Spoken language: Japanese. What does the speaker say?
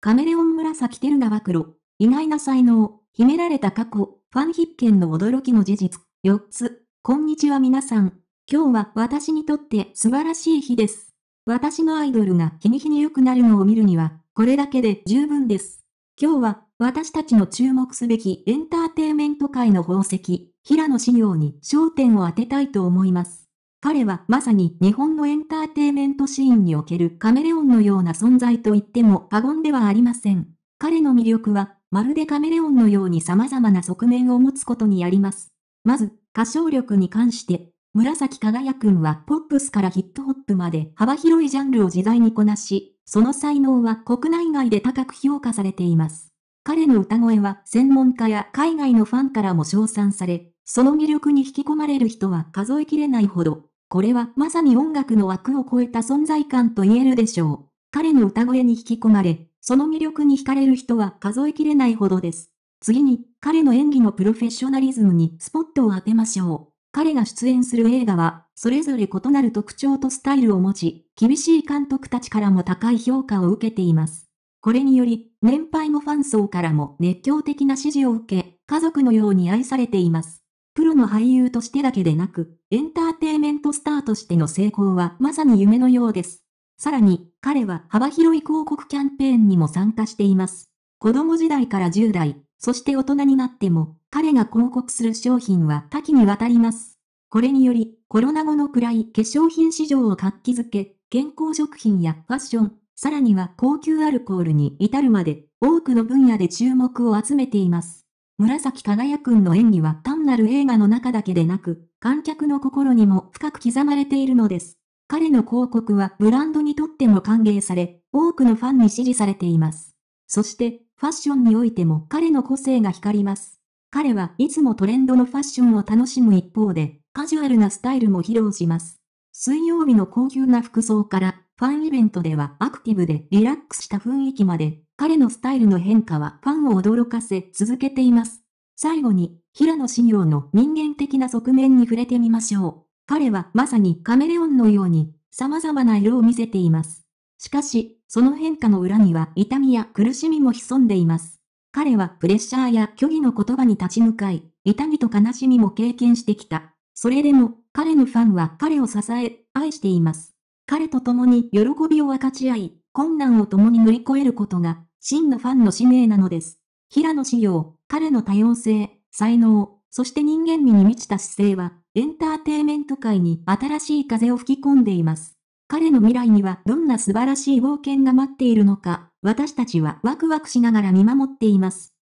カメレオン紫テルガは黒。意外な才能、秘められた過去、ファン必見の驚きの事実。4つ。こんにちは皆さん。今日は私にとって素晴らしい日です。私のアイドルが日に日に良くなるのを見るには、これだけで十分です。今日は私たちの注目すべきエンターテイメント界の宝石、平野志陽に焦点を当てたいと思います。彼はまさに日本のエンターテイメントシーンにおけるカメレオンのような存在と言っても過言ではありません。彼の魅力はまるでカメレオンのように様々な側面を持つことにあります。まず、歌唱力に関して、紫輝くんはポップスからヒップホップまで幅広いジャンルを自在にこなし、その才能は国内外で高く評価されています。彼の歌声は専門家や海外のファンからも称賛され、その魅力に引き込まれる人は数えきれないほど、これはまさに音楽の枠を超えた存在感と言えるでしょう。彼の歌声に引き込まれ、その魅力に惹かれる人は数えきれないほどです。次に、彼の演技のプロフェッショナリズムにスポットを当てましょう。彼が出演する映画は、それぞれ異なる特徴とスタイルを持ち、厳しい監督たちからも高い評価を受けています。これにより、年配のファン層からも熱狂的な支持を受け、家族のように愛されています。プロの俳優としてだけでなく、エンターテイメントスターとしての成功はまさに夢のようです。さらに、彼は幅広い広告キャンペーンにも参加しています。子供時代から10代、そして大人になっても、彼が広告する商品は多岐にわたります。これにより、コロナ後の暗い化粧品市場を活気づけ、健康食品やファッション、さらには高級アルコールに至るまで、多くの分野で注目を集めています。紫輝くんの演技はなる映画の中だけでなく、観客の心にも深く刻まれているのです。彼の広告はブランドにとっても歓迎され、多くのファンに支持されています。そして、ファッションにおいても彼の個性が光ります。彼はいつもトレンドのファッションを楽しむ一方で、カジュアルなスタイルも披露します。水曜日の高級な服装から、ファンイベントではアクティブでリラックスした雰囲気まで、彼のスタイルの変化はファンを驚かせ続けています。最後に、平野志陽の人間的な側面に触れてみましょう。彼はまさにカメレオンのように様々な色を見せています。しかし、その変化の裏には痛みや苦しみも潜んでいます。彼はプレッシャーや虚偽の言葉に立ち向かい、痛みと悲しみも経験してきた。それでも、彼のファンは彼を支え、愛しています。彼と共に喜びを分かち合い、困難を共に乗り越えることが、真のファンの使命なのです。平野志陽、彼の多様性、才能、そして人間味に満ちた姿勢は、エンターテイメント界に新しい風を吹き込んでいます。彼の未来にはどんな素晴らしい冒険が待っているのか、私たちはワクワクしながら見守っています。